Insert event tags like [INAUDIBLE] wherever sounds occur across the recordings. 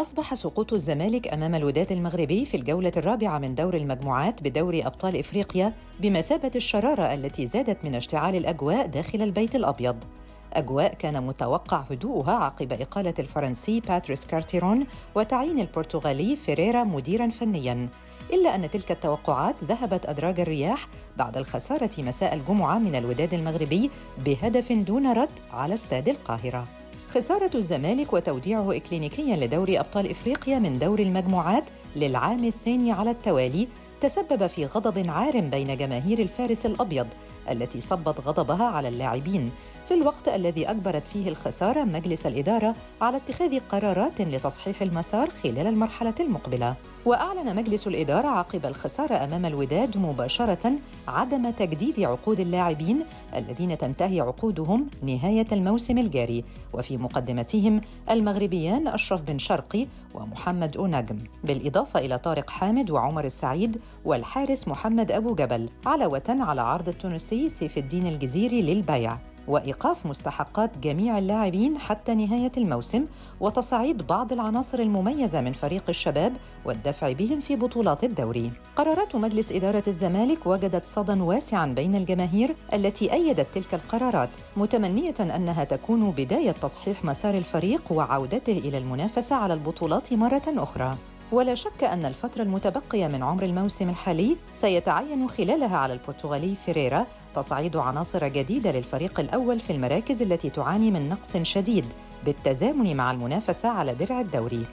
أصبح سقوط الزمالك أمام الوداد المغربي في الجولة الرابعة من دور المجموعات بدوري أبطال إفريقيا بمثابة الشرارة التي زادت من اشتعال الأجواء داخل البيت الأبيض. أجواء كان متوقع هدوءها عقب إقالة الفرنسي باتريس كارتيرون وتعيين البرتغالي فيريرا مديراً فنياً. إلا أن تلك التوقعات ذهبت أدراج الرياح بعد الخسارة مساء الجمعة من الوداد المغربي بهدف دون رد على استاد القاهرة. خسارة الزمالك وتوديعه إكلينيكياً لدوري أبطال إفريقيا من دور المجموعات للعام الثاني على التوالي تسبب في غضب عار بين جماهير الفارس الأبيض التي صبت غضبها على اللاعبين. في الوقت الذي أجبرت فيه الخسارة مجلس الإدارة على اتخاذ قرارات لتصحيح المسار خلال المرحلة المقبلة. وأعلن مجلس الإدارة عقب الخسارة أمام الوداد مباشرة عدم تجديد عقود اللاعبين الذين تنتهي عقودهم نهاية الموسم الجاري. وفي مقدمتهم المغربيان أشرف بن شرقي ومحمد أونجم بالإضافة إلى طارق حامد وعمر السعيد والحارس محمد أبو جبل علاوة على عرض التونسي سيف الدين الجزيري للبيع. وإيقاف مستحقات جميع اللاعبين حتى نهاية الموسم وتصعيد بعض العناصر المميزة من فريق الشباب والدفع بهم في بطولات الدوري. قرارات مجلس إدارة الزمالك وجدت صدى واسعا بين الجماهير التي أيدت تلك القرارات متمنية أنها تكون بداية تصحيح مسار الفريق وعودته إلى المنافسة على البطولات مرة أخرى. ولا شك أن الفترة المتبقية من عمر الموسم الحالي سيتعين خلالها على البرتغالي فيريرا تصعيد عناصر جديدة للفريق الأول في المراكز التي تعاني من نقص شديد بالتزامن مع المنافسة على درع الدوري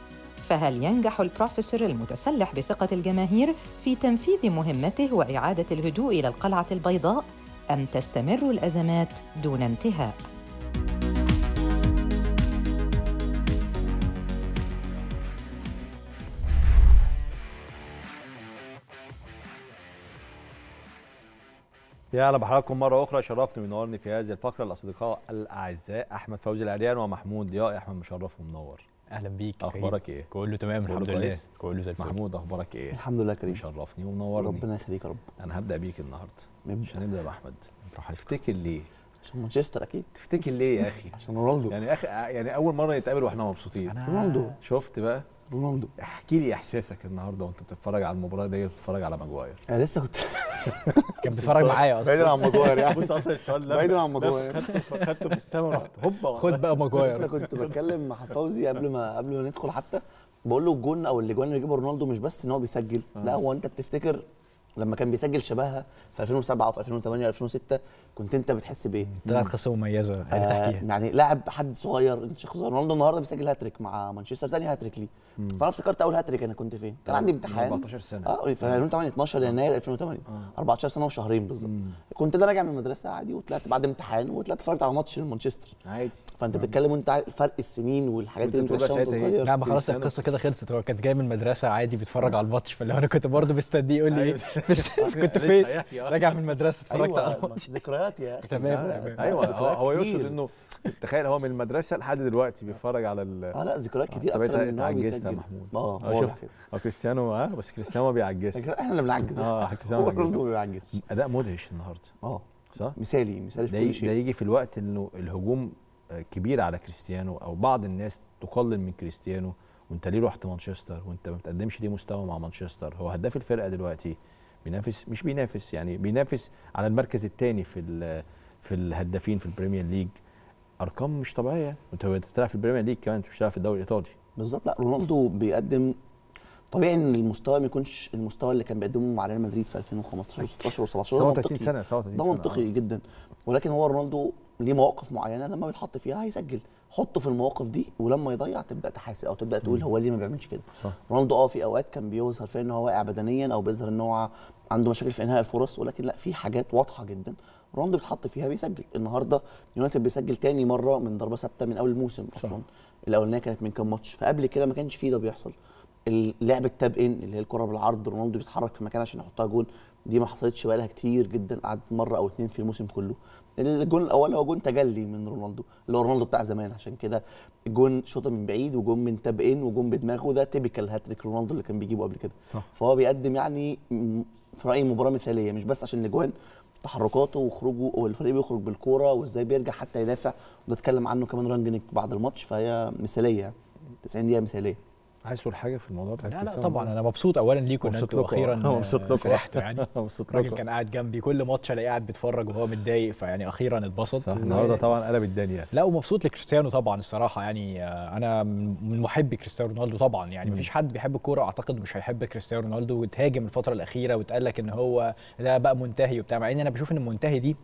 فهل ينجح البروفيسور المتسلح بثقة الجماهير في تنفيذ مهمته وإعادة الهدوء إلى القلعة البيضاء أم تستمر الأزمات دون انتهاء؟ يا أهلا بحضراتكم مرة أخرى شرفني ومنورني في هذه الفقرة الاصدقاء الأعزاء أحمد فوزي العريان ومحمود ضياء يا أحمد مشرف ومنور. أهلا بيك كريم. أخبارك إيه؟ كله تمام الحمد لله؟ كله زي الفل. محمود أخبارك إيه؟ الحمد لله كريم. مشرفني ومنورني. ربنا يخليك يا رب. أنا هبدأ بيك النهارده. نبدأ. مش هنبدأ بأحمد. تفتكر ليه؟ عشان مانشستر أكيد. تفتكر ليه يا أخي؟ عشان رونالدو. يعني أخي يعني أول مرة نتقابل وإحنا مبسوطين. رونالدو. شفت بقى؟ رونالدو. احكي لي احساسك النهارده وانت بتتفرج على المباراه دي وبتتفرج على ماجواير. أنا لسه كنت [LAUGHS] كان بيتفرج معايا بعيدا أصلا عن ماجواير يعني. بص أصلا السؤال ده بعيدا عن ماجواير. خدته في- خدته في السما ورحت. [LAUGHS] هوبا خد بقى لسه ماجواير كنت بتكلم مع فوزي قبل ما قبل ما ندخل حتى. بقول له الجون أو الأجوان اللي جابه رونالدو مش بس إن هو بيسجل. لا هو أنت بتفتكر لما كان بيسجل شبهها في 2007 وفي 2008 2006 كنت انت بتحس بإيه؟ طلعت قصة مميزة. عايز آه تحكيها. يعني لاعب حد صغير انت شخص صغير. رونالدو النهارده بيسجل هاتريك مع مانشستر تاني هاتريك ليه. فأنا افتكرت أول هاتريك أنا كنت فين. كان عندي امتحان. 14 سنة. آه في 2008 12 يناير 2008 14 سنة وشهرين بالظبط. كنت أنا راجع من المدرسة عادي وطلعت بعد امتحان وطلعت اتفرجت على ماتش لمانشستر عادي. فأنت بتتكلم وأنت فرق السنين والحاجات اللي انت إيه؟ صغير لا ما خلاص. القصة كده خلصت. هو كان جاي من المدرسة عادي بيتفرج على الماتش فاللي هو أنا كنت برضه مستنيه يقول لي [LAUGHS] إيه [LAUGHS] كنت فين؟ آه. [LAUGHS] راجع من المدرسة اتفرجت على أيوه الماتش. ذكريات يا أخي. تمام،. أيوه هو, يقصد. إنه تخيل هو من المدرسة لحد دلوقتي بيتفرج على ال آه لا ذكريات كتير أكتر من انت إن هو عجزت يا بيسجل. محمود؟ آه آه شفت. كده هو كريستيانو آه بس كريستيانو ما بيعجزش. إحنا اللي بنعجز بس. آه كريستيانو ما بيعجزش. أداء مدهش النهارده. آه صح؟ مثالي مثالي ده في كل ده شيء. يجي في الوقت إنه الهجوم كبير على كريستيانو أو بعض الناس تقلل من كريستيانو وأنت ليه رحت مانشستر وأنت ما بتقدمش ليه مستوى مع مانشستر؟ هو هداف الفرقة دلوقتي بينافس مش بينافس يعني بينافس على المركز الثاني في في الهدافين في ال Premier League. أرقام مش طبيعية. أنت بتلعب في ال Premier League كمان مش بتلعب في الدوري الإيطالي. بالظبط لا رونالدو بيقدم طبيعي إن المستوى ما يكونش المستوى اللي كان بيقدمه مع ريال مدريد في 2015 و16 و17 ده 37 منطقي. سنة 37 ده سنة منطقي جدا. ولكن هو رونالدو ليه مواقف معينة لما بيتحط فيها هيسجل. حطه في المواقف دي ولما يضيع تبدأ تحاسب أو تبدأ تقول هو ليه ما بيعملش كده. صح. رونالدو آه في أوقات كان بيظهر فيها إن هو واقع بدنيا أو بيظهر إن هو عنده مشاكل في إنهاء الفرص ولكن لأ في حاجات واضحة جدا رونالدو بيتحط فيها بيسجل. النهارده يونايتد بيسجل تاني مرة من ضربة ثابتة من أول الموسم أصلا. الأولانية كانت من كام ماتش. فقبل كده ما كانش فيه ده بيحصل. اللعب التاب ان اللي هي الكرة بالعرض رونالدو بيتحرك في مكان عشان يحطها جون. دي ما حصلتش بقالها كتير جدا قعدت مرة أو اتنين في الموسم كله. الجون الأول هو جون تجلي من رونالدو اللي هو رونالدو بتاع زمان. عشان كده جون شوطة من بعيد وجون من tap in وجون بدماغه ده typical hat-trick رونالدو اللي كان بيجيبه قبل كده. صح. فهو بيقدم يعني في رأيي مباراة مثالية مش بس عشان الأجوان تحركاته وخروجه والفريق بيخرج بالكورة وإزاي بيرجع حتى يدافع. وده اتكلم عنه كمان رانجنيك بعد الماتش فهي مثالية يعني 90 دقيقة مثالية. عايز تقول حاجة في الموضوع بتاع لا لا طبعا؟ أنا مبسوط اولا ليكم إن أنتوا. أخيرا [LAUGHS] مبسوط لكم. فرحتوا يعني [LAUGHS] مبسوط الراجل لكم. كان قاعد جنبي كل ماتش ألاقيه قاعد بيتفرج وهو متضايق فيعني أخيرا اتبسط النهارده طبعا قلب الدنيا لا ومبسوط لكريستيانو طبعا الصراحة يعني آه، أنا من محبي كريستيانو رونالدو طبعا يعني. مفيش حد بيحب الكورة أعتقد مش هيحب كريستيانو رونالدو وتهاجم الفترة الأخيرة واتقال لك إن هو ده بقى منتهي وبتاع مع ان أنا بشوف إن المنتهي دي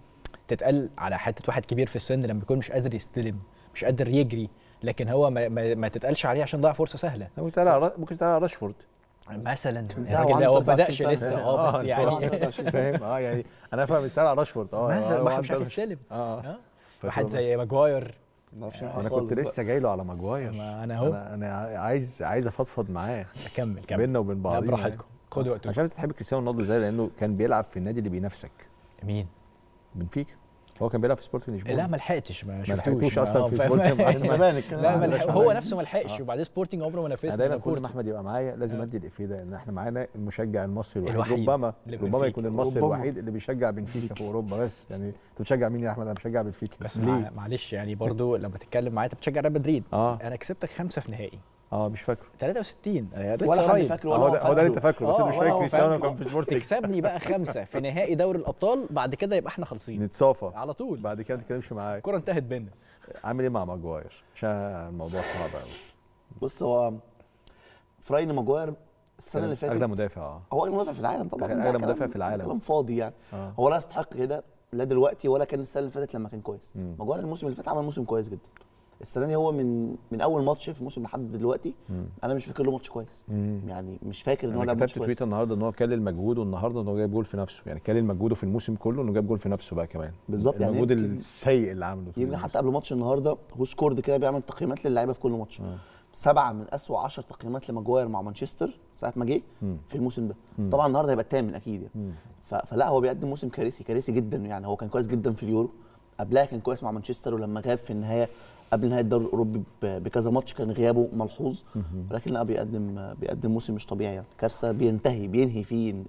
تتقال على حتة واحد كبير في السن لما يكون مش قادر يستلم مش قادر يجري لكن هو ما, ما, ما تتقالش عليه عشان ضيع فرصة سهلة. ممكن تقال على را- ممكن تقال على راشفورد. مثلا. الراجل ده هو ما 23 بدأش. لسه. آه بس يعني. طبعاً 23 سنة. فاهم؟ آه يعني أنا فاهم على راشفورد. آه مثلا. آه، واحد آه، مش عارف آه، يستلم آه آه. فتبقى واحد زي ماجواير. ما أنا كنت لسه جاي له على ماجواير. ما أنا أهو. أنا عايز عايز أفضفض معاه. كمل كمل. بيننا وبين بعض براحتكم. خدوا وقتكم عشان بتحب كريستيانو رونالدو إزاي؟ لأنه كان بيلعب في النادي اللي بينافسك. مين؟ بنفيكا. هو كان بيلعب في سبورتنج لشبونة. لا ما لحقتش ما شفتوش. ما- أصلاً آه، في؟ سبورتنج. [LAUGHS] زمان الكلام لا. هو نفسه ما لحقش آه. وبعدين سبورتنج عمره ما انا نافسنا دايما كل ما. أحمد يبقى معايا لازم آه. أدي الإفيه ده إن إحنا معانا المشجع المصري الوحيد, الوحيد ربما ربما. يكون المصري ربما. الوحيد اللي بيشجع بنفيكا في أوروبا. بس يعني أنت بتشجع مين يا أحمد؟ أنا بشجع بنفيكا بس معلش يعني برضو لما تتكلم معايا أنت بتشجع ريال مدريد. آه. أنا كسبتك خمسة في نهائي. آه مش فاكره. 63 أنا لسه ولا حد. فاكره هو ولا ده هو ده اللي أنت فاكره بس آه، أنا مش ولا فاكر كريستيانو. كان في سبورتنج تكسبني بقى خمسة في نهائي دوري الأبطال بعد كده يبقى إحنا خالصين. نتصافى. على طول. بعد كده ما تتكلمش معايا. الكرة انتهت بينا. عامل إيه مع ماجواير؟ عشان الموضوع صعب قوي بص هو فراين ماجواير السنة اللي فاتت اغلى مدافع آه. هو اغلى مدافع في العالم طبعا. كلام- مدافع في العالم. كلام فاضي يعني. هو لا يستحق كده لا دلوقتي ولا كان السنة اللي فاتت لما كان كويس. ماجواير الموسم اللي فات عمل موسم كويس جدا. السنة دي هو من من أول ماتش في الموسم لحد دلوقتي مم. أنا مش فاكر له ماتش كويس مم. يعني مش فاكر إن هو لعب كتبت ماتش كويس tweet النهارده إن هو كلل مجهوده النهارده إن هو جايب جول في نفسه يعني كلل مجهوده في الموسم كله إنه جاب جول في نفسه بقى كمان بالظبط، يعني المجهود السيء اللي عمله يمكن. حتى قبل ماتش النهارده هو سكور كده بيعمل تقييمات للعيبة في كل ماتش آه. سبعة من أسوأ 10 تقييمات لماجواير مع مانشستر ساعة ما جه. في الموسم ده مم. طبعا النهارده هيبقى الثامن أكيد يعني فلا هو بيقدم موسم كارثي كارثي جدا يعني هو كان كويس جدا في اليورو قبلها كان كويس مع مانشستر ولما غاب في النهاية قبل نهاية الدوري الأوروبي بكذا ماتش كان غيابه ملحوظ ولكن لا بيقدم بيقدم موسم مش طبيعي يعني. كارثة بينتهي بينهي فيه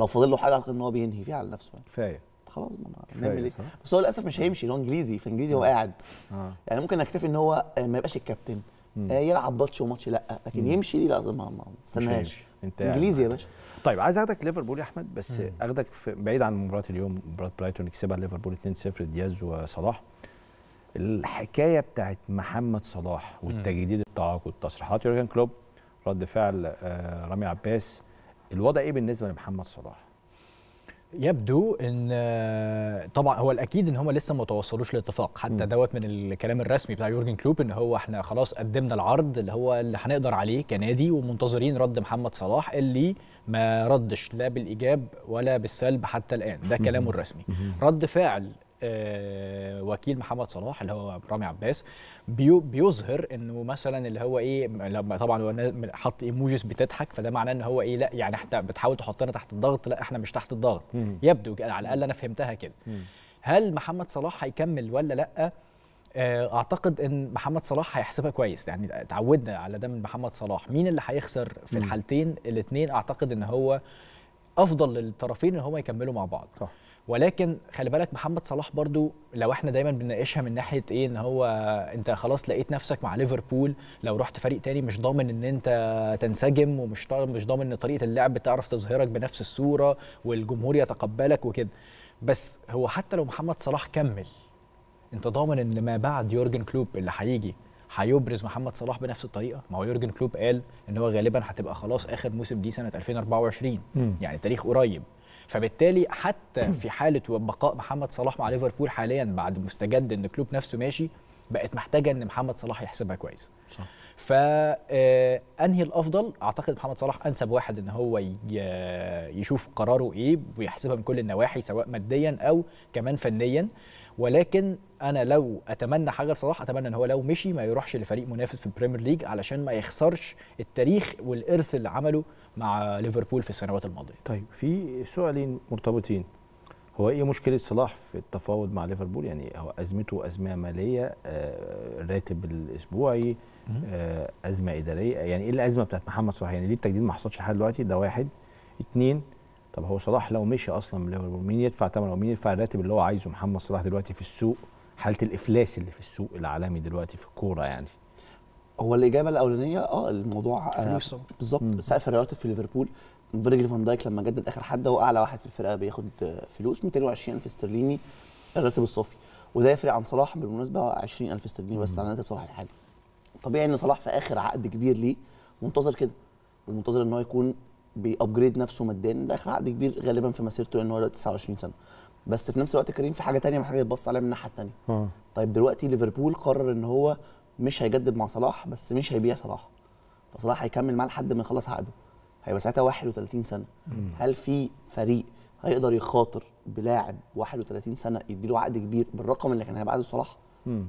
لو فاضل له حاجة أعتقد إن هو بينهي فيه على نفسه يعني. كفاية. خلاص ما نعمل إيه؟ بس هو للأسف مش هيمشي هو إنجليزي فإنجليزي هو قاعد. آه. يعني ممكن نكتفي إن هو آه، ما يبقاش الكابتن آه، يلعب ماتش وماتش لأ لكن يمشي دي لا ما قاعد إنجليزي يا. باشا. طيب عايز أخدك ليفربول يا أحمد بس أخدك في بعيد عن مباراة اليوم مباراة برايتون كسبها ليفربول 2-0 دياز وصلاح. الحكاية بتاعت محمد صلاح والتجديد التعاقد تصريحات يورجن كلوب رد فعل آه، رامي عباس الوضع إيه بالنسبة لمحمد صلاح؟ يبدو إن آه، طبعا هو الأكيد إن هم لسه ما توصلوش لاتفاق حتى. دوت من الكلام الرسمي بتاع يورجن كلوب إن هو إحنا خلاص قدمنا العرض اللي هو اللي هنقدر عليه كنادي ومنتظرين رد محمد صلاح اللي ما ردش لا بالإيجاب ولا بالسلب حتى الآن ده كلامه الرسمي رد فعل وكيل محمد صلاح اللي هو رامي عباس بيو بيظهر إنه مثلا اللي هو إيه لما طبعا هو حط ايموجيز بتضحك فده معناه إن هو إيه لأ يعني إحنا بتحاول تحطنا تحت الضغط لأ إحنا مش تحت الضغط. مم. يبدو على الأقل أنا فهمتها كده. هل محمد صلاح هيكمل ولا لأ؟ آه، أعتقد إن محمد صلاح هيحسبها كويس. يعني اتعودنا على ده من محمد صلاح. مين اللي هيخسر في. الحالتين؟ الاثنين أعتقد إن هو أفضل للطرفين إن هم يكملوا مع بعض. صح. ولكن خلي بالك محمد صلاح برضو لو إحنا دايما بنناقشها من ناحية إيه ان هو انت خلاص لقيت نفسك مع ليفربول لو رحت فريق تاني مش ضامن ان انت تنسجم ومش مش ضامن ان طريقة اللعب تعرف تظهرك بنفس الصورة والجمهور يتقبلك وكده. بس هو حتى لو محمد صلاح كمل انت ضامن ان ما بعد يورجن كلوب اللي هيجي هيبرز محمد صلاح بنفس الطريقة؟ ما هو يورجن كلوب قال ان هو غالبا هتبقى خلاص آخر موسم دي سنة 2024 مم. يعني تاريخ قريب. فبالتالي حتى في حالة بقاء محمد صلاح مع ليفربول حاليا بعد مستجد إن كلوب نفسه ماشي بقت محتاجة إن محمد صلاح يحسبها كويس. صح. فأنهي الأفضل؟ أعتقد محمد صلاح أنسب واحد إن هو يشوف قراره إيه ويحسبها من كل النواحي سواء ماديا أو كمان فنيا. ولكن أنا لو أتمنى حاجة لصلاح أتمنى إن هو لو مشي ما يروحش لفريق منافس في ال Premier League علشان ما يخسرش التاريخ والإرث اللي عمله مع ليفربول في السنوات الماضية. طيب في سؤالين مرتبطين. هو إيه مشكلة صلاح في التفاوض مع ليفربول؟ يعني هو أزمته أزمة مالية آه، الراتب الأسبوعي آه، أزمة إدارية. يعني إيه الأزمة بتاعت محمد صلاح؟ يعني ليه التجديد ما حصلش لحد دلوقتي؟ ده واحد. اتنين طب هو صلاح لو مشي أصلا من ليفربول مين يدفع ثمنه ومين يدفع الراتب اللي هو عايزه محمد صلاح دلوقتي في السوق؟ حالة الإفلاس اللي في السوق العالمي دلوقتي في الكورة يعني. هو الإجابة الأولانية آه الموضوع آه. بالظبط. سقف الرواتب في ليفربول. فيرجيل فان دايك لما جدد آخر حد هو أعلى واحد في الفرقة بياخد آه، فلوس 220 ألف استرليني الراتب الصافي. وده يفرق عن صلاح بالمناسبة 20 ألف استرليني بس عن راتب صلاح الحالي. طبيعي إن صلاح في آخر عقد كبير ليه منتظر كده. ومنتظر إن هو يكون بي upgrade نفسه ماديا. ده آخر عقد كبير غالبا في مسيرته لأن هو دلوقتي 29 سنة. بس في نفس الوقت كريم في حاجة تانية محتاج يتبص عليها من الناحية التانية. آه. طيب دلوقتي ليفربول قرر إن هو مش هيجدد مع صلاح بس مش هيبيع صلاح. فصلاح هيكمل معاه لحد ما يخلص عقده. هيبقى ساعتها 31 سنة. هل في فريق هيقدر يخاطر بلاعب 31 سنة يديله عقد كبير بالرقم اللي كان هيبقى عقد صلاح؟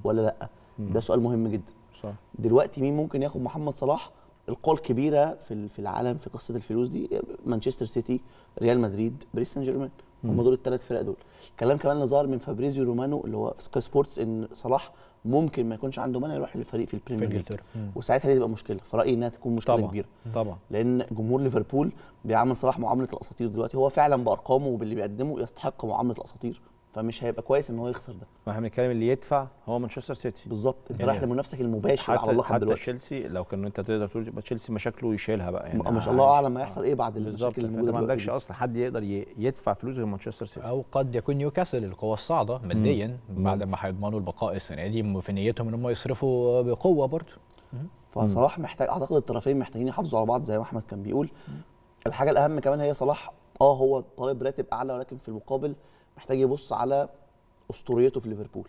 ولا لأ؟ ده سؤال مهم جدا. صح. دلوقتي مين ممكن ياخد محمد صلاح؟ القوى الكبيرة في في العالم في قصة الفلوس دي مانشستر سيتي ريال مدريد باريس سان جيرمان. هم دول الثلاث فرق دول. الكلام كمان اللي ظهر من فابريزيو رومانو اللي هو في سكاي سبورتس إن صلاح ممكن ما يكونش عنده مانع يروح للفريق في ال Premier League. وساعتها دي تبقى مشكلة. في رأيي إنها تكون مشكلة طبعا كبيرة. طبعا. لأن جمهور ليفربول بيعامل صلاح معاملة الأساطير دلوقتي. هو فعلا بأرقامه وباللي بيقدمه يستحق معاملة الأساطير. فمش هيبقى كويس إن هو يخسر ده. إحنا بنتكلم اللي يدفع هو مانشستر سيتي. بالظبط. أنت يعني رايح لمنافسك المباشر على حتى اللقب حتى دلوقتي. تشيلسي لو كان أنت تقدر تقول يبقى تشيلسي مشاكله يشيلها بقى يعني. ما شاء الله أعلم ما يحصل إيه بعد المشاكل اللي أنت موجودة ما دلوقتي عندكش. أصلا حد يقدر يدفع فلوس غير مانشستر سيتي. أو قد يكون نيوكاسل القوى الصاعدة ماديا بعد ما هيضمنوا البقاء السنة دي في نيتهم إن هم يصرفوا بقوة برضه. فصلاح محتاج أعتقد الطرفين محتاجين يحافظوا على بعض زي ما أحمد كان بيقول. الحاجة الأهم كمان هي صلاح. آه هو طالب راتب أعلى ولكن في المقابل محتاج يبص على أسطوريته في ليفربول.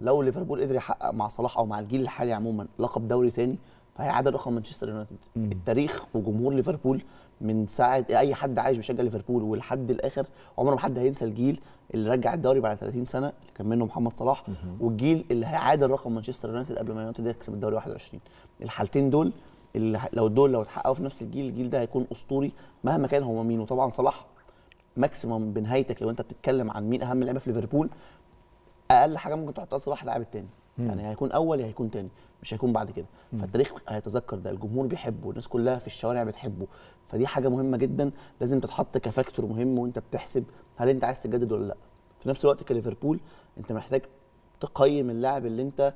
لو ليفربول قدر يحقق مع صلاح أو مع الجيل الحالي عموما لقب دوري تاني فهيعادل رقم مانشستر يونايتد. التاريخ وجمهور ليفربول من ساعة أي حد عايش بيشجع ليفربول ولحد الآخر عمره ما حد هينسى الجيل اللي رجع الدوري بعد 30 سنة اللي كان منه محمد صلاح والجيل اللي هيعادل رقم مانشستر يونايتد قبل ما يونايتد يكسب الدوري 21 الحالتين دول اللي لو دول لو اتحققوا في نفس الجيل الجيل ده هيكون أسطوري مهما كان هو مين. وطبعا صلاح maximum بنهايتك لو انت بتتكلم عن مين اهم لعيبة في ليفربول أقل حاجة ممكن تحطها صلاح اللاعب التاني. يعني هيكون أول يا هيكون تاني مش هيكون بعد كده. فالتاريخ هيتذكر ده الجمهور بيحبه الناس كلها في الشوارع بتحبه. فدي حاجة مهمة جدا لازم تتحط كفاكتور مهم وانت بتحسب هل انت عايز تجدد ولا لأ. في نفس الوقت كليفربول انت محتاج تقيم اللاعب اللي انت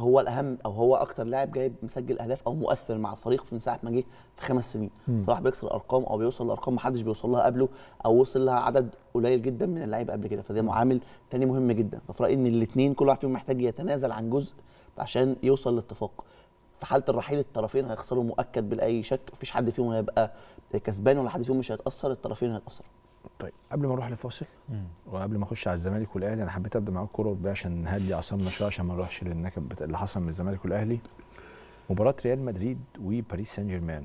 هو الأهم أو هو أكتر لاعب جايب مسجل أهداف أو مؤثر مع الفريق من ساعة ما جه في خمس سنين. صلاح بيكسر ارقام أو بيوصل لأرقام ما حدش بيوصل لها قبله أو وصل لها عدد قليل جدا من اللعيبة قبل كده. فده معامل تاني مهم جدا. ففي رأيي إن الاثنين كل واحد فيهم محتاج يتنازل عن جزء عشان يوصل لاتفاق في حالة الرحيل الطرفين هيخسروا مؤكد بلا اي شك. مفيش حد فيهم هيبقى كسبان ولا حد فيهم مش هيتأثر الطرفين هيتأثروا. طيب قبل ما نروح لفاصل وقبل ما أخش على الزمالك والأهلي أنا حبيت ابدا معاك كورة عشان نهدي أعصابنا شوية عشان ما نروحش للنكب بتا- اللي حصل من الزمالك والأهلي. مباراة ريال مدريد وباريس سان جيرمان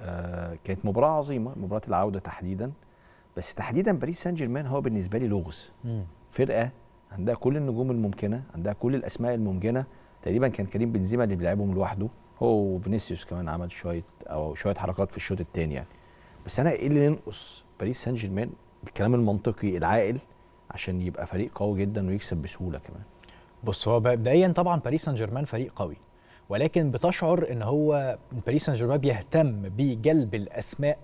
آه كانت مباراة عظيمة مباراة العودة تحديدا. بس تحديدا باريس سان جيرمان هو بالنسبة لي لغز. فرقة عندها كل النجوم الممكنة عندها كل الأسماء الممكنة. تقريبا كان كريم بنزيما اللي بيلعبهم لوحده. هو وفينيسيوس كمان عمل شوية أو شوية حركات في الشوط الثاني يعني. بس أنا إيه اللي ينقص؟ باريس سان جيرمان بالكلام المنطقي العاقل عشان يبقى فريق قوي جدا ويكسب بسهولة كمان. بص هو مبدئيا طبعا باريس سان جيرمان فريق قوي ولكن بتشعر إن هو باريس سان جيرمان بيهتم بجلب الأسماء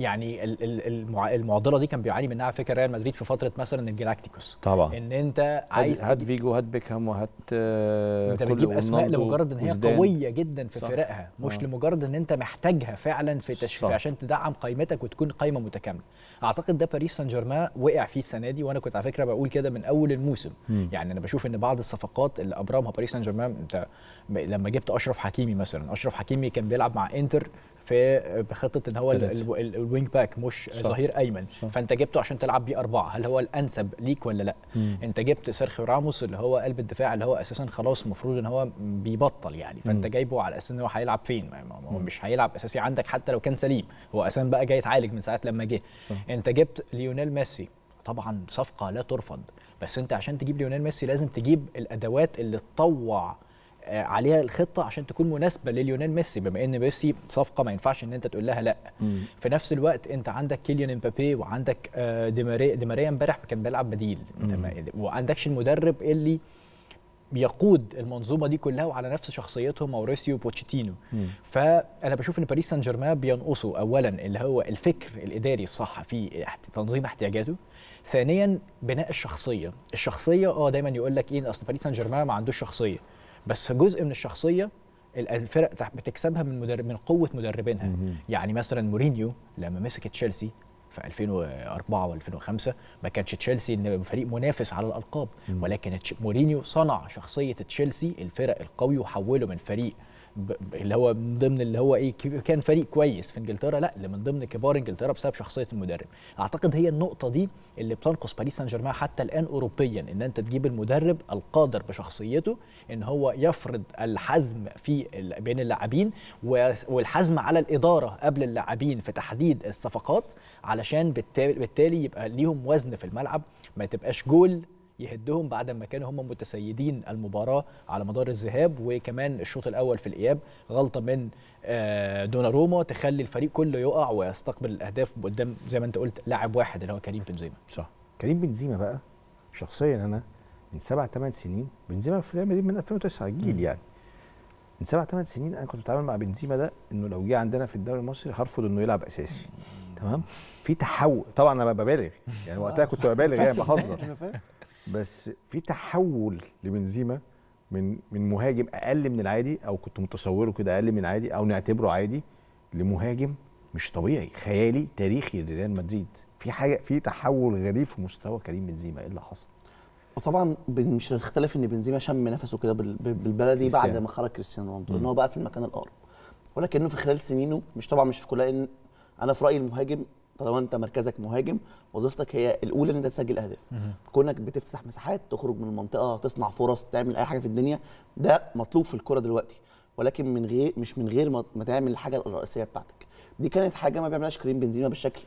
يعني ال- ال- المع- المعضلة دي كان بيعاني منها على فكرة ريال مدريد في فترة مثلا الجلاكتيكوس طبعا إن أنت عايز هات فيجو هات بيكهام وهات آه، أنت بتجيب أسماء لمجرد إن هي وزنها. قوية جدا في صح. فرقها مش آه. لمجرد إن أنت محتاجها فعلا في. تشفي عشان تدعم قائمتك وتكون قائمه متكاملة أعتقد ده باريس سان جيرمان وقع فيه السنة دي وأنا كنت على فكرة بقول كده من أول الموسم مم. يعني أنا بشوف إن بعض الصفقات اللي ابرمها باريس سان جيرمان انت لما جبت أشرف حكيمي مثلا أشرف حكيمي كان بيلعب مع إنتر في بخطة إن هو ال wing back مش صح. ظهير أيمن. صح. فأنت جبته عشان تلعب بيه أربعة. هل هو الأنسب ليك ولا لأ؟ مم. أنت جبت سيرخيو راموس اللي هو قلب الدفاع اللي هو أساسا خلاص المفروض إن هو بيبطل يعني. فأنت مم. جايبه على أساس إن هو هيلعب فين؟ هو مش هيلعب أساسي عندك حتى لو كان سليم. هو أساسا بقى جاي يتعالج من ساعة لما جه. أنت جبت ليونيل ميسي. طبعا صفقة لا ترفض. بس أنت عشان تجيب ليونيل ميسي لازم تجيب الأدوات اللي تطوع عليها الخطة عشان تكون مناسبة لليونيل ميسي بما إن ميسي صفقة ما ينفعش إن أنت تقول لها لأ. مم. في نفس الوقت أنت عندك كيليان إمبابي وعندك آه، دي ماريا دي ماريا امبارح كان بيلعب بديل. ما وعندكش المدرب اللي بيقود المنظومة دي كلها وعلى نفس شخصيته ماوريسيو بوتشيتينو. فأنا بشوف إن باريس سان جيرمان بينقصه اولا اللي هو الفكر الإداري الصح في تنظيم احتياجاته. ثانيا بناء الشخصية. الشخصية آه دايما يقول لك إيه أصل باريس سان جيرمان ما عندوش شخصية. بس جزء من الشخصية ال- الفرق بتكسبها من مدرب من قوة مدربينها. مهم. يعني مثلا مورينيو لما مسك تشيلسي في 2004 و2005 ما كانش تشيلسي إن فريق منافس على الألقاب. ولكن تش- مورينيو صنع شخصية تشيلسي الفرق القوي وحوله من فريق اللي هو من ضمن اللي هو إيه كان فريق كويس في إنجلترا. لا اللي من ضمن كبار إنجلترا بسبب شخصية المدرب. أعتقد هي النقطة دي اللي بتنقص باريس سان جيرمان حتى الآن اوروبيا إن أنت تجيب المدرب القادر بشخصيته إن هو يفرض الحزم في بين اللاعبين والحزم على الإدارة قبل اللاعبين في تحديد الصفقات علشان بالتا- بالتالي يبقى ليهم وزن في الملعب ما تبقاش جول يهدهم بعد ما كانوا هم متسيدين المباراة على مدار الذهاب وكمان الشوط الأول في الإياب غلطة من آه، دوناروما تخلي الفريق كله يقع ويستقبل الأهداف قدام زي ما انت قلت لاعب واحد اللي هو كريم بنزيما. صح. كريم بنزيما بقى شخصيا أنا من سبع ثمان سنين بنزيما في ريال مدريد من 2009 جيل يعني. من سبع ثمان سنين أنا كنت بتعامل مع بنزيما ده إنه لو جه عندنا في الدوري المصري هرفض إنه يلعب أساسي. تمام؟ في تحول. طبعا أنا ببالغ. يعني وقتها كنت ببالغ يعني بهزر. [LAUGHS] بس في تحول لبنزيما من من مهاجم أقل من العادي أو كنت متصوره كده أقل من العادي أو نعتبره عادي لمهاجم مش طبيعي خيالي تاريخي لريال مدريد. في حاجة في تحول غريب في مستوى كريم بنزيما إيه اللي حصل؟ وطبعا مش هنختلف إن بنزيما شم نفسه كده بال- بال- بالبلدي بعد. ما خرج كريستيانو رونالدو لأن هو بقى في المكان الأقرب. ولكنه في خلال سنينه مش طبعا مش في كلها إن أنا في رأيي المهاجم طالما انت مركزك مهاجم وظيفتك هي الأولى إن انت تسجل أهداف. كونك بتفتح مساحات تخرج من المنطقة تصنع فرص تعمل أي حاجة في الدنيا ده مطلوب في الكرة دلوقتي. ولكن من غير مش من غير ما تعمل الحاجة الرئيسية بتاعتك. دي كانت حاجة ما بيعملهاش كريم بنزيما بالشكل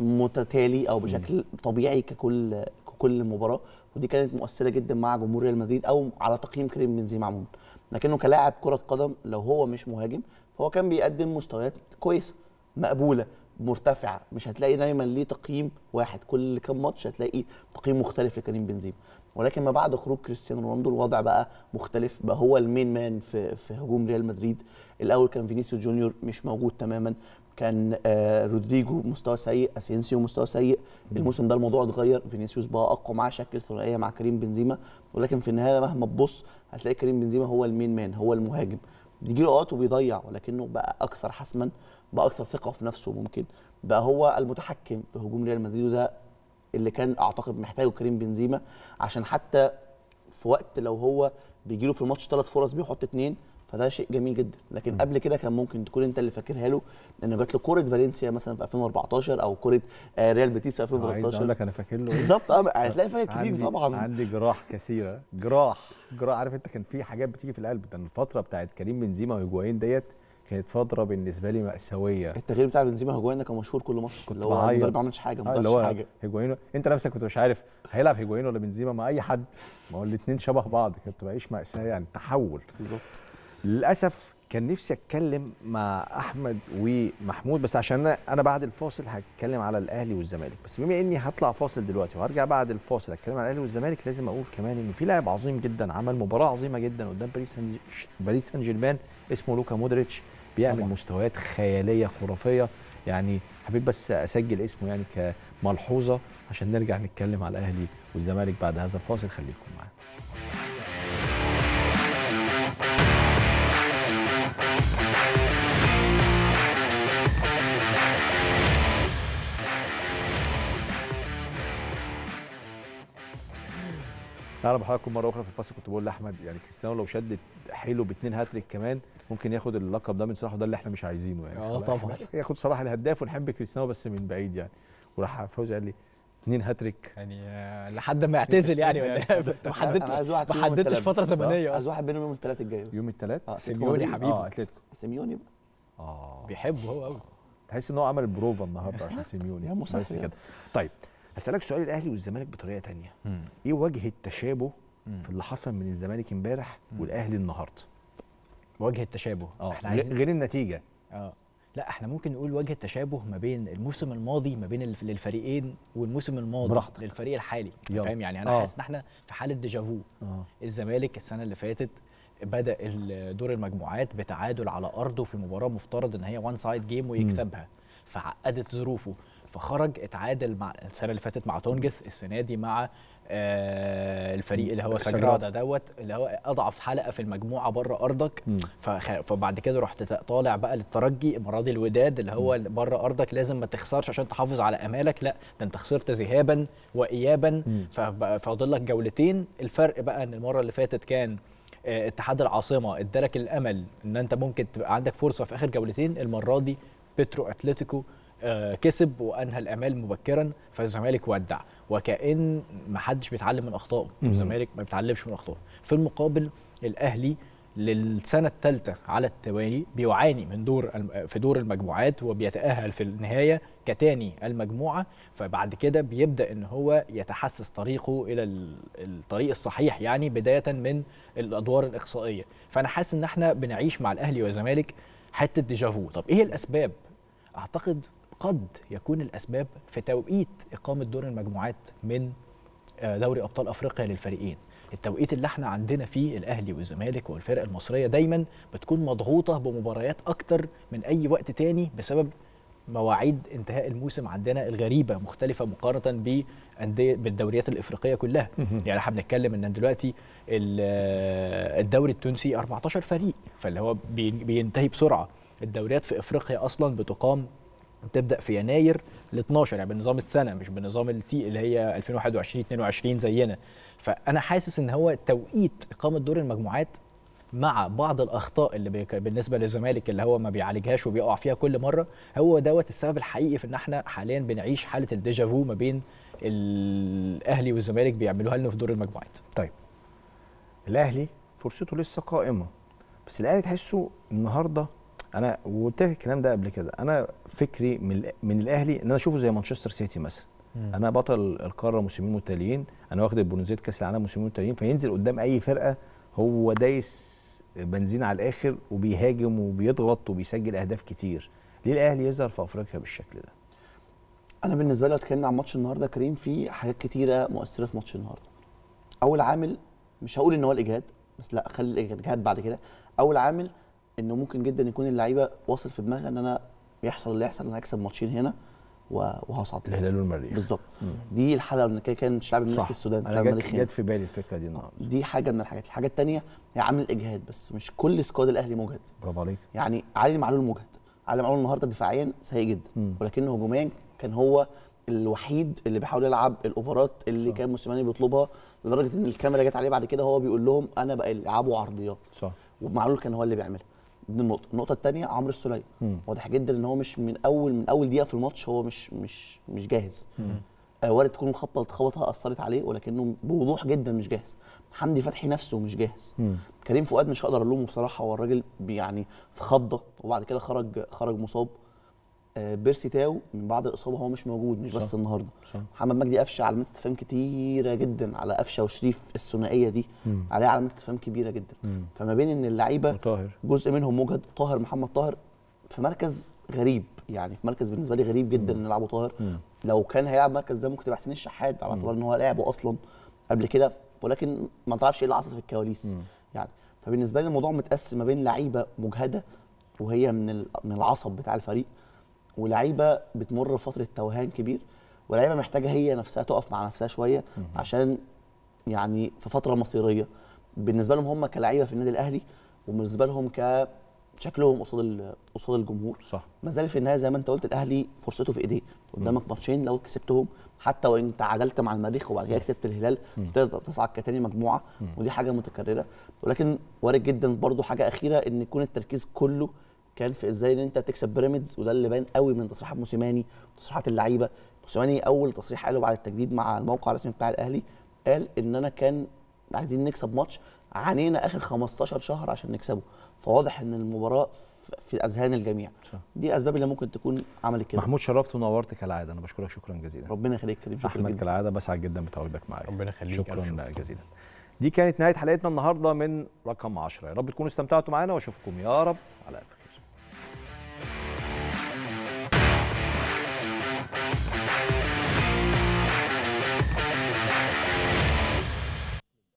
متتالي أو بشكل طبيعي ككل ككل مباراة. ودي كانت مؤثرة جدا مع جمهور ريال مدريد أو على تقييم كريم بنزيما عموما. لكنه كلاعب كرة قدم لو هو مش مهاجم فهو كان بيقدم مستويات كويسة مقبولة. مرتفعة. مش هتلاقي دايما ليه تقييم واحد. كل كام ماتش هتلاقي تقييم مختلف لكريم بنزيما. ولكن ما بعد خروج كريستيانو رونالدو الوضع بقى مختلف. بقى هو ال main man في في هجوم ريال مدريد. الأول كان فينيسيوس جونيور مش موجود تماما. كان آه رودريجو مستوى سيء أسينسيو مستوى سيء. الموسم ده الموضوع اتغير. فينيسيوس بقى أقوى معاه شكل ثنائية مع كريم بنزيما. ولكن في النهاية مهما تبص هتلاقي كريم بنزيما هو ال main man هو المهاجم. بيجي له أوقات وبيضيع ولكنه بقى أكثر حسما بقى أكثر ثقة في نفسه ممكن. بقى هو المتحكم في هجوم ريال مدريد وده اللي كان أعتقد محتاجه كريم بنزيما عشان حتى في وقت لو هو بيجي له في الماتش ثلاث فرص بيحط اثنين فده شيء جميل جدا. لكن قبل كده كان ممكن تكون انت اللي فاكرها له انه جات له كورة فالنسيا مثلا في 2014 أو كورة آه، ريال بيتيس في عايز أقول 2013 لك أنا فاكر له إيه؟ بالظبط آه هتلاقي فاكر كتير عندي طبعا. عندي جراح كثيرة. جراح جراح عارف أنت كان في حاجات بتيجي في القلب. ده الفترة بتاعت كريم بنزيما وهيجوين ديت كانت فترة بالنسبة لي مأساوية. التغيير بتاع بنزيما هجوان ده كان مشهور كل ماتش كنت اللي هو ما عملش حاجة ما آه، حاجة. هيجوين أنت نفسك كنت مش عارف هيلعب هيجوين ولا بنزيما مع أي حد؟ ما هو الاثنين شبه بعض كانت بتبقاش مأساة يعني تحول. بالظبط. للأسف كان نفسي أتكلم مع أحمد ومحمود بس عشان أنا بعد الفاصل هتكلم على الأهلي والزمالك. بس بما إني هطلع فاصل دلوقتي وهرجع بعد الفاصل اتكلم على الأهلي والزمالك لازم أقول كمان إن في لاعب عظيم جدا عمل مباراة عظيمة جدا قدام باريس سان باريس سان جيرمان اسمه لوكا مودريتش بيعمل طبعا. مستويات خيالية خرافية. يعني حبيت بس أسجل اسمه يعني كملحوظة عشان نرجع نتكلم على الأهلي والزمالك بعد هذا الفاصل. خليكم معانا. أنا بحضراتكم مرة أخرى في الفاصل كنت بقول لأحمد يعني كريستيانو لو شدت حيله باثنين هاتريك كمان ممكن ياخد اللقب ده من صلاح وده اللي إحنا مش عايزينه يعني آه خلاص طبعاً. [LAUGHS] ياخد صلاح الهداف ونحب كريستيانو بس من بعيد يعني وراح فوزي قال لي اثنين هاتريك يعني آه، لحد ما يعتزل يعني ولا إيه؟ [LAUGHS] ما حددتش ما حددتش فترة. زمنية عايز واحد بينهم يوم الثلاث الجاي بس. يوم الثلاث آه سيميوني حبيبي. آه أتلتيكو سيميوني بقى آه بيحبه هو قوي تحس إن هو عمل البروفة النهارده عشان سيميوني يا. كده طيب هسألك سؤال الأهلي والزمالك بطريقة تانية. إيه وجه التشابه في اللي حصل من الزمالك امبارح والأهلي النهارده؟ وجه التشابه. آه إحنا عايزين غير النتيجة. آه. لا إحنا ممكن نقول وجه التشابه ما بين الموسم الماضي ما بين للفريقين والموسم الماضي براحتك. للفريق الحالي. فاهم؟ يعني أنا آه. حاسس إن إحنا في حالة déjà vu آه. الزمالك السنة اللي فاتت بدأ دور المجموعات بتعادل على أرضه في مباراة مفترض إن هي one side game ويكسبها. فعقدت ظروفه. فخرج اتعادل مع السنة اللي فاتت مع تونجث السنة دي مع آه الفريق اللي هو سجرادا. دوت اللي هو أضعف حلقة في المجموعة بره أرضك. فبعد كده رحت طالع بقى للترجي المره دي الوداد اللي هو بره أرضك لازم ما تخسرش عشان تحافظ على آمالك لا ده انت خسرت ذهابا وايابا مم. فبقى فاضل لك جولتين الفرق بقى إن المرة اللي فاتت كان آه، اتحاد العاصمة ادالك الأمل إن أنت ممكن تبقى عندك فرصة في آخر جولتين المرة دي بيترو أتلتيكو كسب وأنهى الامال مبكرا فالزمالك ودع. وكأن ما حدش بيتعلم من أخطائه. الزمالك ما بيتعلمش من أخطائه. في المقابل الأهلي للسنة الثالثة على التوالي بيعاني من دور في دور المجموعات وبيتأهل في النهاية كتاني المجموعة. فبعد كده بيبدأ إن هو يتحسس طريقه إلى ال- الطريق الصحيح يعني بداية من الأدوار الإقصائية. فأنا حاسس إن إحنا بنعيش مع الأهلي والزمالك حتة ديجافو. طب إيه الأسباب؟ أعتقد قد يكون الأسباب في توقيت إقامة دور المجموعات من آه، دوري أبطال أفريقيا للفريقين. التوقيت اللي إحنا عندنا فيه الأهلي والزمالك والفرق المصرية دايما بتكون مضغوطة بمباريات أكتر من أي وقت تاني بسبب مواعيد انتهاء الموسم عندنا الغريبة مختلفة مقارنة بالدوريات الإفريقية كلها. يعني إحنا بنتكلم إن دلوقتي آه، الدوري التونسي 14 فريق فاللي هو بي- بينتهي بسرعة. الدوريات في إفريقيا أصلا بتقام تبدأ في يناير ل 12 يعني بنظام السنة مش بنظام ال season اللي هي 2021 22 زينا فأنا حاسس إن هو توقيت إقامة دور المجموعات مع بعض الأخطاء اللي بالنسبة للزمالك اللي هو ما بيعالجهاش وبيقع فيها كل مرة هو دوت السبب الحقيقي في إن إحنا حاليا بنعيش حالة ال déjà vu ما بين الأهلي والزمالك بيعملوها لنا في دور المجموعات. طيب. الأهلي فرصته لسه قائمة بس الأهلي تحسه النهارده أنا وقلت لك الكلام ده قبل كده. أنا فكري من من الأهلي إن أنا أشوفه زي مانشستر سيتي مثلا. أنا بطل القارة موسمين متتاليين. أنا واخد البرونزيه كأس العالم موسمين متتاليين. فينزل قدام أي فرقة هو دايس بنزين على الآخر وبيهاجم وبيضغط وبيسجل أهداف كتير. ليه الأهلي يظهر في أفريقيا بالشكل ده؟ أنا بالنسبة لي لو اتكلمنا عن ماتش النهارده كريم في حاجات كتيرة مؤثرة في ماتش النهارده. أول عامل مش هقول إن هو الإجهاد بس لأ خلي الإجهاد بعد كده. أول عامل إنه ممكن جدا يكون اللعيبة واصل في دماغها إن أنا يحصل اللي يحصل أنا هكسب ماتشين هنا وهصعد. الهلال والمريخ. بالظبط. دي الحلقة اللي كده كان مش لاعب المريخ في السودان أنا جت. جت في بالي الفكرة دي النهارده. دي حاجة من الحاجات. الحاجة الثانية هي عامل إجهاد بس مش كل squad الأهلي مجهد. برافو عليك. يعني علي معلول مجهد. علي معلول النهارده دفاعيا سيء جدا مم. ولكنه هجوميا كان هو الوحيد اللي بيحاول يلعب الأوفرات اللي صح. كان موسيماني بيطلبها لدرجة إن الكاميرا جت عليه بعد كده هو بيقول لهم أنا بقى العبوا عرضيات. صح. ومعلول كان هو اللي بيعملها. دي النقطه النقطة الثانية عمرو السولية. مم. واضح جدا إن هو مش من اول من أول دقيقة في الماتش هو مش مش مش جاهز. آه وارد تكون الخبطه اللي اتخبطها أثرت عليه ولكنه بوضوح جدا مش جاهز. حمدي فتحي نفسه مش جاهز. مم. كريم فؤاد مش هقدر ألومه بصراحة هو الراجل يعني في خضه وبعد كده خرج خرج مصاب. بيرسي تاو من بعد الإصابة هو مش موجود مش صح. بس النهارده صح. محمد مجدي قفشه علامات استفهام كتيرة جدا على قفشة وشريف الثنائية دي مم. عليها علامات استفهام كبيرة جدا مم. فما بين إن اللعيبة وطاهر جزء منهم مجهد طاهر محمد طاهر في مركز غريب يعني في مركز بالنسبة لي غريب جدا إن يلعبوا طاهر مم. لو كان هيلعب المركز ده ممكن تبقى حسين الشحات على اعتبار إن هو لعبه أصلا قبل كده ولكن ما تعرفش إيه اللي حصل في الكواليس مم. يعني فبالنسبة لي الموضوع متقسم ما بين لعيبة مجهدة وهي من من العصب بتاع الفريق ولعيبة بتمر بفترة توهان كبير ولعيبة محتاجة هي نفسها تقف مع نفسها شوية عشان يعني في فترة مصيرية. بالنسبة لهم هم كلعيبه في النادي الأهلي وبالنسبة لهم كشكلهم قصاد ال- قصاد الجمهور. صح. ما زال في النهاية زي ما انت قلت الأهلي فرصته في إيديه. قدامك ماتشين لو كسبتهم حتى وإن تعادلت مع المريخ وبعد كده كسبت الهلال تقدر تصعد كتاني مجموعة. ودي حاجة متكررة. ولكن وارد جدا برضو حاجة أخيرة إن يكون التركيز كله كان في إزاي ان انت تكسب بيراميدز وده اللي باين قوي من تصريحات موسيماني تصريحات اللعيبة. موسيماني أول تصريح قاله بعد التجديد مع الموقع الرسمي بتاع الأهلي قال إن أنا كان عايزين نكسب ماتش عانينا آخر 15 شهر عشان نكسبه. فواضح إن المباراة في- أذهان الجميع. صح. دي الأسباب اللي ممكن تكون عملت كده. محمود شرفت ونورت كالعادة. أنا بشكرك شكرا جزيلا. ربنا يخليك كريم. شكرا أحمد جدا. كالعادة بسعد جدا بتواجدك معايا. ربنا يخليك، شكرا شكر. جزيلا. دي كانت نهاية حلقتنا النهارده من رقم 10 يا رب تكونوا استمتعتوا معانا وأشوفكم يا رب على خير.